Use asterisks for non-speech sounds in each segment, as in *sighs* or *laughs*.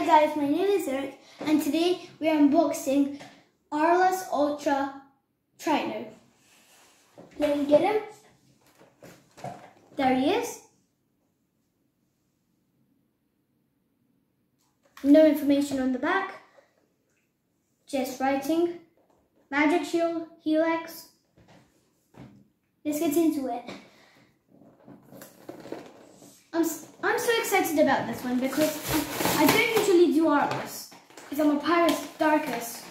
Hi guys, my name is Eric and today we are unboxing Aurelus Ultra Trhyno. Let me get him. There he is. No information on the back. Just writing. Magic Shield, Helix. Let's get into it. I'm, I'm so excited about this one because I, I don't usually do Aurelus because I'm a Pyrus Darkus.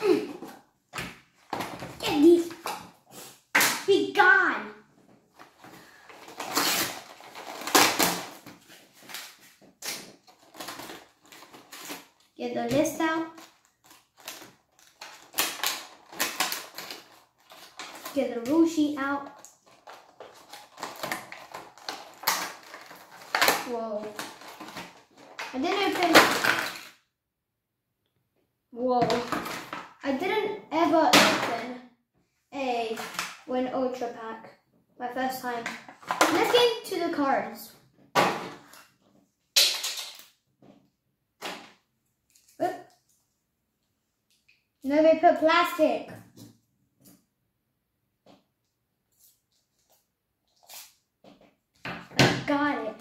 Mm. Get these. Be gone. Get the list out. Get the rule sheet out. Whoa. I didn't open. Whoa. I didn't ever open a Win Ultra pack. My first time. Let's get into the cards. No, they put plastic. Got it.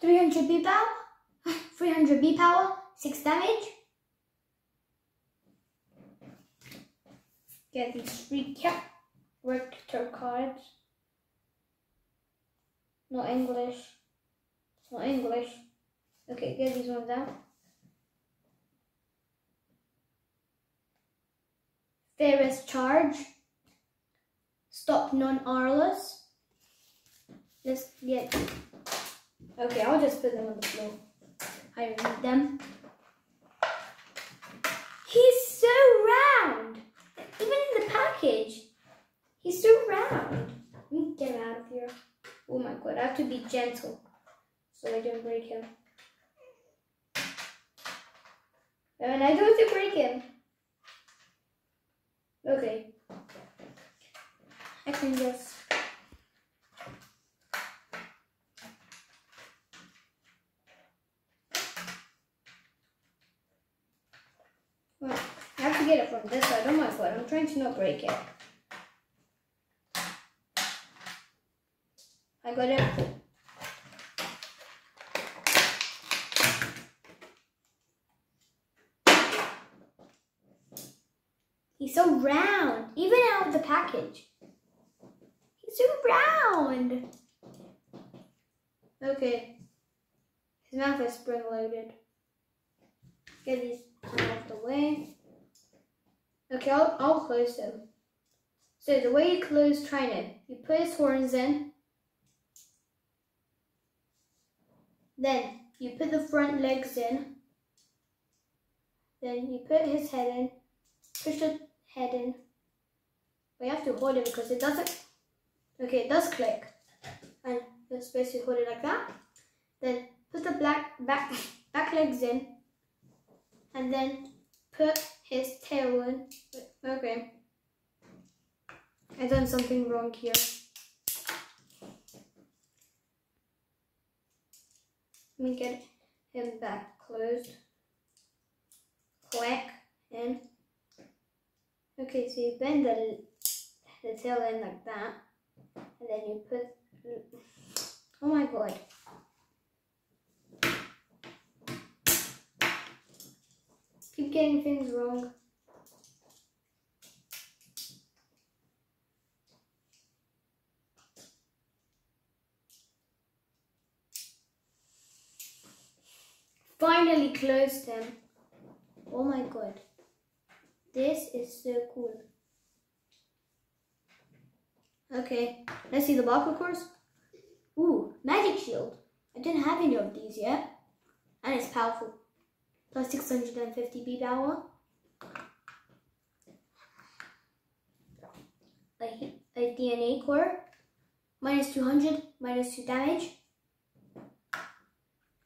Three hundred B power, *laughs* three hundred B power, six damage. Get these recap rector cards. Not English. Not English. Okay, get these ones out. Ferris charge. Stop non-Aurelus. Let's get. Okay, I'll just put them on the floor. I need them. He's so round. Even in the package, he's so round. Let me get out of here. Oh my god, I have to be gentle so I don't break him. And I don't want to break him. Okay. I can just. Well, I have to get it from this side. Oh my god, I'm trying to not break it. I got it. So round, even out of the package. He's so round. Okay. His mouth is spring loaded. Get these out of the way. Okay, I'll, I'll close them. So the way you close Trhyno, you put his horns in. Then you put the front legs in. Then you put his head in. Push the head in. You have to hold it because it doesn't. Okay, it does click. And you're supposed hold it like that. Then put the black back *laughs* back legs in. And then put his tail in. Okay. I've done something wrong here. Let me get him back closed. Click in. Okay, so you bend the, the tail in like that, and then you put, oh my god. Keep getting things wrong. Finally closed him. Oh my god. This is so cool. Okay, let's see the box, of course. Ooh, magic shield. I didn't have any of these yet. And it's powerful. Plus 650 B power. A, a DNA core. Minus 200, minus 2 damage.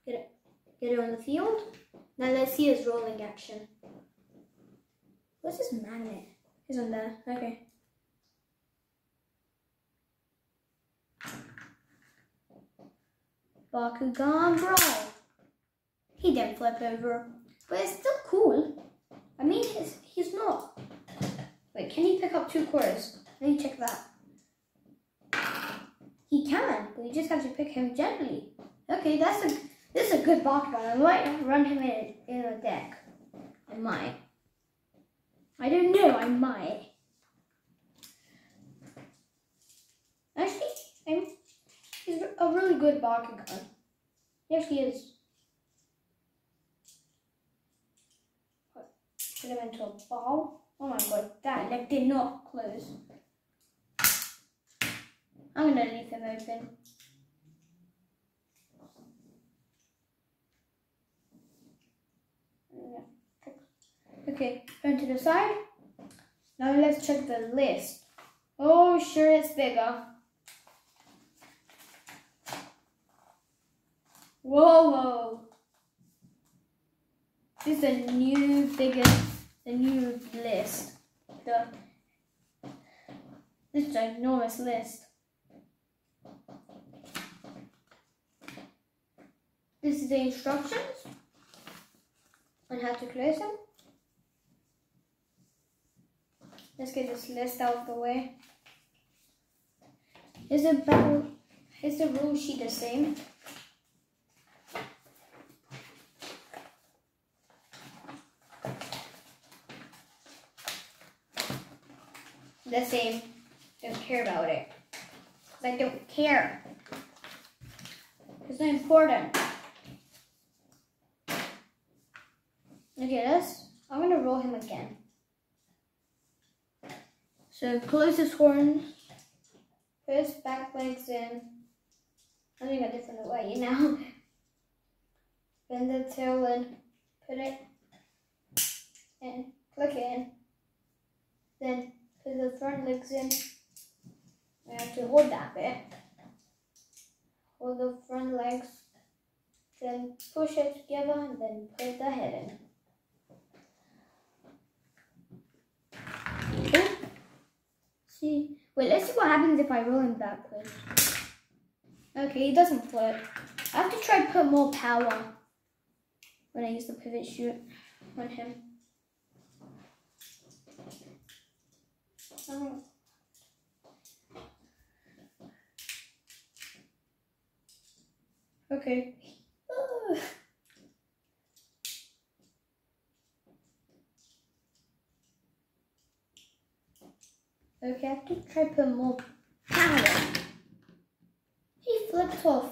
Get it, get it on the field. Now let's see his rolling action. What's this magnet? He's on there. Okay. Bakugan Brawl. He didn't flip over, but it's still cool. I mean, he's, he's not. Wait, can he pick up two quarters? Let me check that. He can, but you just have to pick him gently. Okay, that's a this is a good Bakugan. I might run him in in a deck. I might. I don't know. I might. Actually, I'm, he's a really good Bakugan. He actually is. Put him into a ball. Oh my god, that did not close. I'm gonna leave him open. Okay, turn to the side. Now let's check the list. Oh, sure it's bigger. Whoa, whoa. This is a new biggest, a new list. The this is an enormous list. This is the instructions on how to close them. Let's get this list out of the way. Is the battle is the rule sheet the same? The same. Don't care about it. I don't care. It's not important. Okay, let's I'm gonna roll him again. So close his horns, put his back legs in. I'm doing a different way now. *laughs* Bend the tail in, put it in, click it in. Then put the front legs in. I have to hold that bit. Hold the front legs. Then push it together and then put the head in. See. Wait, let's see what happens if I roll him backwards. Okay, he doesn't flip. I have to try to put more power when I use the pivot shoot on him. Oh. Okay. *sighs* Ah. Okay, I have to try put more power. He flipped off.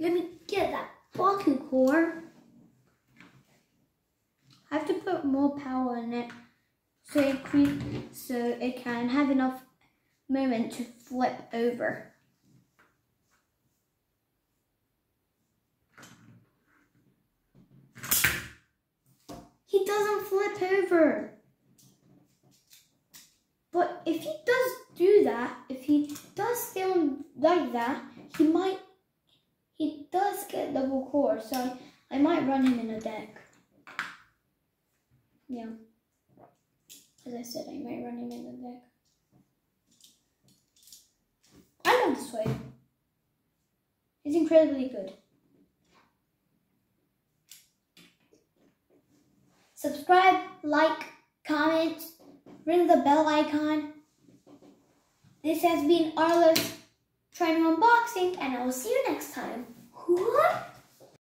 Let me get that fucking core. I have to put more power in it so it, so it can have enough moment to flip over. He doesn't flip over. But if he does do that, if he does stay on like that, he might, he does get double core. So I might run him in a deck. Yeah. As I said, I might run him in a deck. I love this way. It's incredibly good. Subscribe, like, comment, ring the bell icon. This has been Arlo's Trhyno Unboxing, and I will see you next time. What?